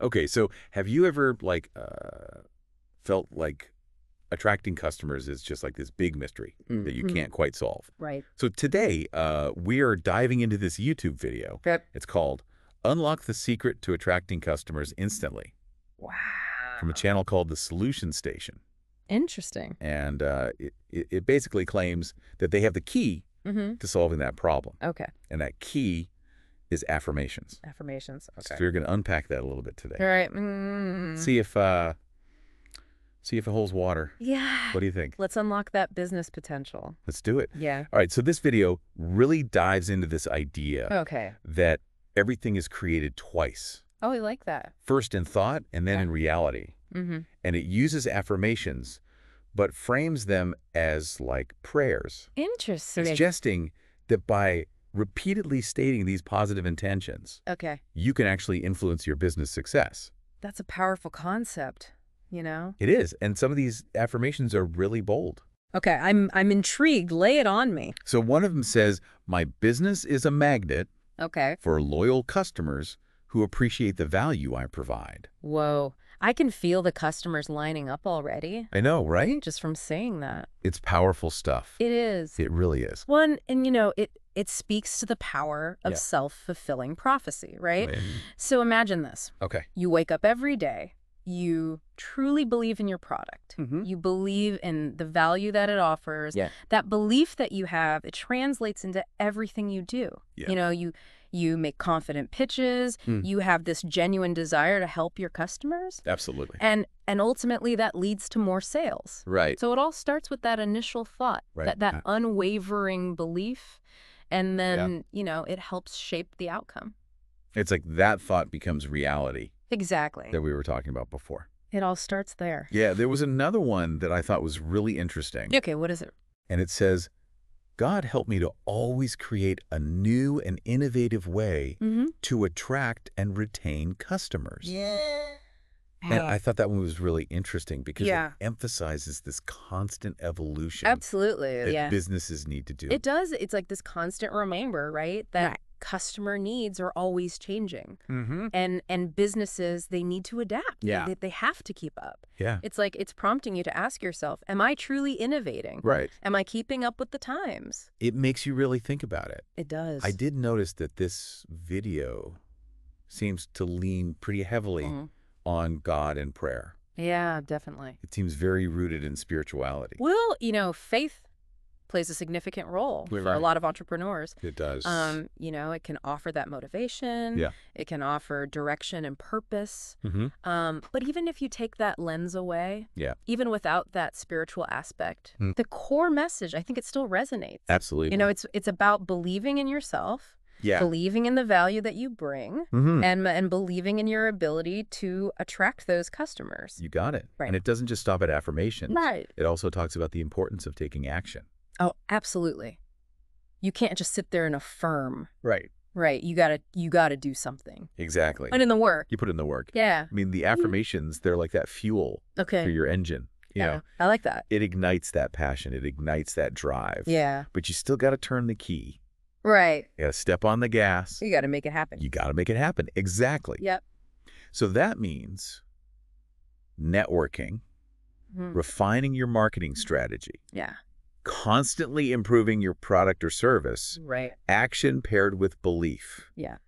Okay, so have you ever like uh, felt like attracting customers is just like this big mystery Mm. that you Mhm. can't quite solve? Right. So today, uh, we are diving into this YouTube video. Yep. It's called "Unlock the Secret to Attracting Customers Instantly" Wow. from a channel called The Solution Station, Interesting. and uh, it, it basically claims that they have the key Mm-hmm. to solving that problem, Okay. and that key is affirmations. Affirmations. So Okay. we're going to unpack that a little bit today. All right. Mm. See if uh, see if it holds water. Yeah. What do you think? Let's unlock that business potential. Let's do it. Yeah. All right. So this video really dives into this idea Okay. that everything is created twice. Oh, I like that. First in thought and then Yeah. in reality. Mm-hmm. And it uses affirmations, but frames them as like prayers, Interesting. suggesting that by repeatedly stating these positive intentions, okay. you can actually influence your business success. That's a powerful concept, you know? It is. And some of these affirmations are really bold. Okay, I'm I'm intrigued. Lay it on me. So one of them says, My business is a magnet Okay. for loyal customers who appreciate the value I provide. Whoa. I can feel the customers lining up already I know, right? just from saying that. It's powerful stuff. It is. It really is. One, and you know, it it speaks to the power of Yeah. self-fulfilling prophecy, right? Man. So imagine this. Okay. You wake up every day. You truly believe in your product. Mhm. You believe in the value that it offers. Yeah. That belief that you have, it translates into everything you do. Yeah. You know, you you make confident pitches. Mm. You have this genuine desire to help your customers. Absolutely. And and ultimately that leads to more sales. Right. So it all starts with that initial thought, Right. that that Uh, unwavering belief, and then you know it helps shape the outcome. It's like that thought becomes reality Exactly. that we were talking about before. It all starts there. Yeah, there was another one that I thought was really interesting. Okay, what is it? And it says, God help me to always create a new and innovative way Mm-hmm. to attract and retain customers. Yeah. And I thought that one was really interesting because Yeah. it emphasizes this constant evolution Absolutely. that Yeah. businesses need to do. It does. It's like this constant reminder, right? That customer needs are always changing. mm-hmm. And and businesses, they need to adapt. Yeah. They, they have to keep up. Yeah. It's like it's prompting you to ask yourself, am I truly innovating? Right. Am I keeping up with the times? It makes you really think about it. It does. I did notice that this video seems to lean pretty heavily Mhm. on God and prayer. Yeah, definitely. It seems very rooted in spirituality. Well, you know, faith plays a significant role for a lot of entrepreneurs. It does. Um, you know, it can offer that motivation. Yeah. It can offer direction and purpose. hmm Um, but even if you take that lens away, Yeah. even without that spiritual aspect, Mm. the core message, I think it still resonates. Absolutely. You know, it's it's about believing in yourself, yeah. believing in the value that you bring, Mhm. and and believing in your ability to attract those customers. You got it. Right. And it doesn't just stop at affirmations. Right. It also talks about the importance of taking action. Oh, absolutely. You can't just sit there and affirm. Right. Right. You gotta you gotta do something. Exactly. Put in the work. You put in the work. Yeah. I mean, the affirmations, they're like that fuel Okay. for your engine. You yeah. know, I like that. it ignites that passion. It ignites that drive. Yeah. But you still got to turn the key. Right. You got to step on the gas. You gotta make it happen. You got to make it happen. Exactly. Yep. So that means networking, Mhm. refining your marketing strategy, Yeah. Constantly improving your product or service, Right. action paired with belief. Yeah.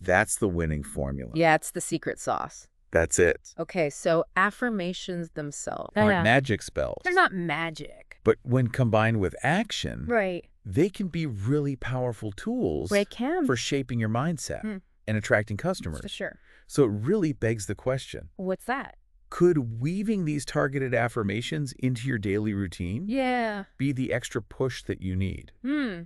That's the winning formula. Yeah, it's the secret sauce. That's it. Okay, so affirmations themselves. Aren't magic spells. They're not magic. But when combined with action, Right. they can be really powerful tools They can. for shaping your mindset Hmm. and attracting customers. For sure. So it really begs the question, What's that? Could weaving these targeted affirmations into your daily routine Yeah. be the extra push that you need? Hmm.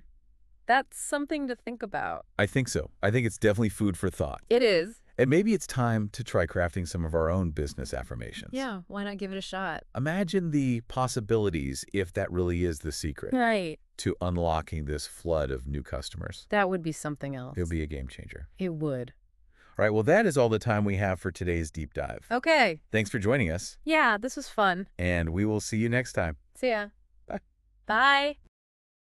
That's something to think about. I think so. I think it's definitely food for thought. It is. And maybe it's time to try crafting some of our own business affirmations. Yeah. Why not give it a shot? Imagine the possibilities if that really is the secret Right. to unlocking this flood of new customers. That would be something else. It'll be a game changer. It would. All right, well, that is all the time we have for today's deep dive. Okay. Thanks for joining us, Yeah, this was fun. and we will see you next time. See ya. Bye. Bye.